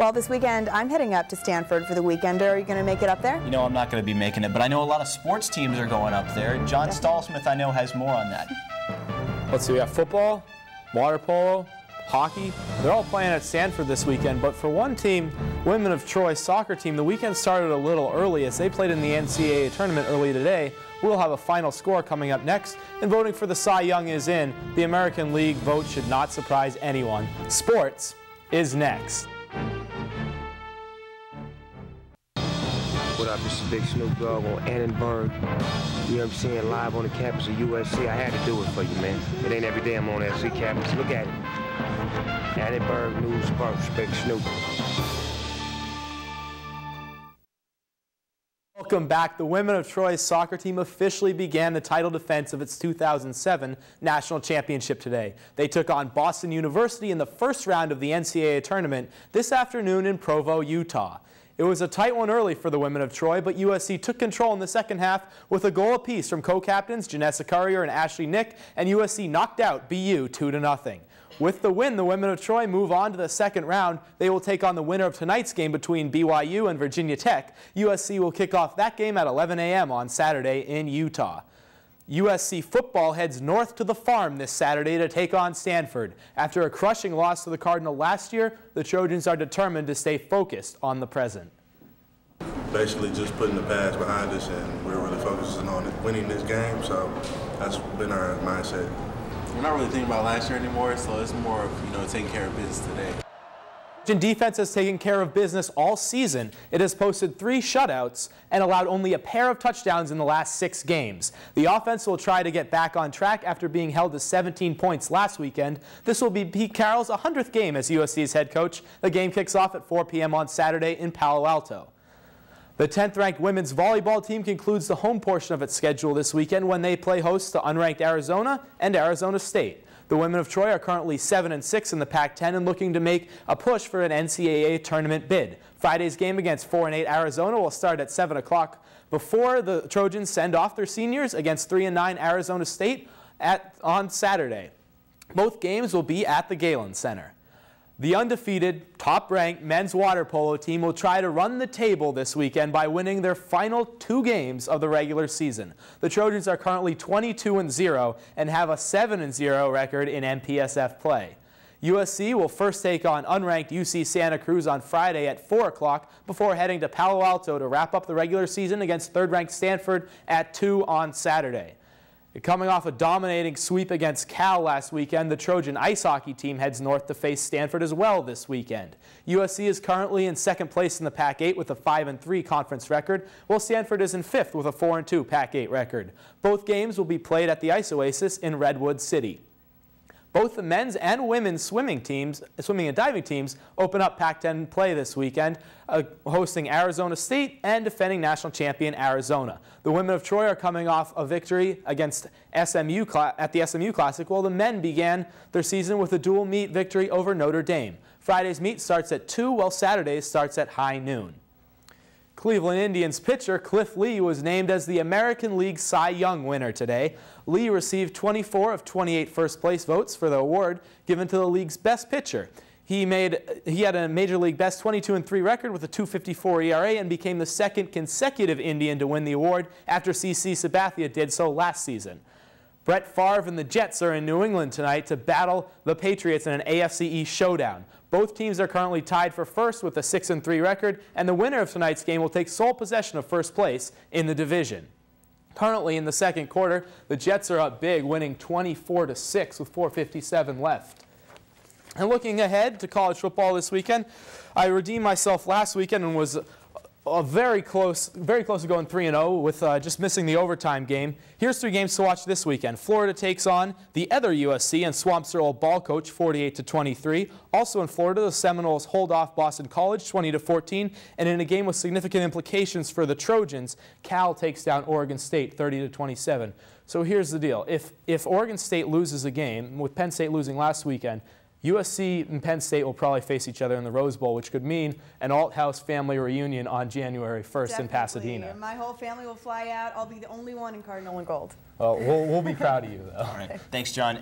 Well, this weekend I'm heading up to Stanford for the weekender. Are you going to make it up there? You know, I'm not going to be making it, but I know a lot of sports teams are going up there. John Stallsmith, I know, has more on that. Let's see, we have football, water polo, hockey. They're all playing at Stanford this weekend, but for one team, Women of Troy soccer team, the weekend started a little early as they played in the NCAA tournament early today. We'll have a final score coming up next, and voting for the Cy Young is in. The American League vote should not surprise anyone. Sports is next. What up, this is Big Snoop Dogg on Annenberg. You know what I'm saying? Live on the campus of USC. I had to do it for you, man. It ain't every day I'm on SC campus. Look at it. Annenberg News Sparks, Big Snoop. Welcome back. The Women of Troy's soccer team officially began the title defense of its 2007 national championship today. They took on Boston University in the first round of the NCAA tournament this afternoon in Provo, Utah. It was a tight one early for the women of Troy, but USC took control in the second half with a goal apiece from co-captains Janessa Currier and Ashley Nick, and USC knocked out BU 2-0. With the win, the women of Troy move on to the second round. They will take on the winner of tonight's game between BYU and Virginia Tech. USC will kick off that game at 11 a.m. on Saturday in Utah. USC football heads north to the farm this Saturday to take on Stanford. After a crushing loss to the Cardinal last year, the Trojans are determined to stay focused on the present. Basically just putting the past behind us and we're really focusing on winning this game, so that's been our mindset. We're not really thinking about last year anymore, so it's more of, you know, taking care of business today. Defense has taken care of business all season. It has posted three shutouts and allowed only a pair of touchdowns in the last six games. The offense will try to get back on track after being held to 17 points last weekend. This will be Pete Carroll's 100th game as USC's head coach. The game kicks off at 4 p.m. on Saturday in Palo Alto. The 10th ranked women's volleyball team concludes the home portion of its schedule this weekend when they play host to unranked Arizona and Arizona State. The women of Troy are currently 7 and 6 in the Pac-10 and looking to make a push for an NCAA tournament bid. Friday's game against 4 and 8 Arizona will start at 7 o'clock before the Trojans send off their seniors against 3 and 9 Arizona State at, on Saturday. Both games will be at the Galen Center. The undefeated, top-ranked men's water polo team will try to run the table this weekend by winning their final two games of the regular season. The Trojans are currently 22-0 and have a 7-0 record in MPSF play. USC will first take on unranked UC Santa Cruz on Friday at 4 o'clock before heading to Palo Alto to wrap up the regular season against third-ranked Stanford at 2 on Saturday. Coming off a dominating sweep against Cal last weekend, the Trojan ice hockey team heads north to face Stanford as well this weekend. USC is currently in second place in the Pac-8 with a 5-3 conference record, while Stanford is in fifth with a 4-2 Pac-8 record. Both games will be played at the Ice Oasis in Redwood City. Both the men's and women's swimming teams, swimming and diving teams, open up Pac-10 play this weekend, uh, hosting Arizona State and defending national champion Arizona. The women of Troy are coming off a victory against SMU at the SMU Classic, while the men began their season with a dual meet victory over Notre Dame. Friday's meet starts at 2, while Saturday's starts at high noon. Cleveland Indians pitcher Cliff Lee was named as the American League Cy Young winner today. Lee received 24 of 28 first place votes for the award given to the league's best pitcher. He, made, he had a Major League Best 22-3 record with a 2.54 ERA and became the second consecutive Indian to win the award after CC Sabathia did so last season. Brett Favre and the Jets are in New England tonight to battle the Patriots in an AFC East showdown. Both teams are currently tied for first with a six-and-three record, and the winner of tonight's game will take sole possession of first place in the division. Currently in the second quarter, the Jets are up big, winning 24-6 with 4.57 left. And looking ahead to college football this weekend, I redeemed myself last weekend and was a very close, very close to going 3-0 with uh, just missing the overtime game. Here's three games to watch this weekend. Florida takes on the other USC and swamps their old ball coach 48-23. Also in Florida, the Seminoles hold off Boston College 20-14. And in a game with significant implications for the Trojans, Cal takes down Oregon State 30-27. So here's the deal. If, if Oregon State loses a game, with Penn State losing last weekend, USC and Penn State will probably face each other in the Rose Bowl, which could mean an alt-house family reunion on January 1st Definitely. in Pasadena. My whole family will fly out. I'll be the only one in Cardinal and Gold. Well, we'll, we'll be proud of you, though. All right. Thanks, John.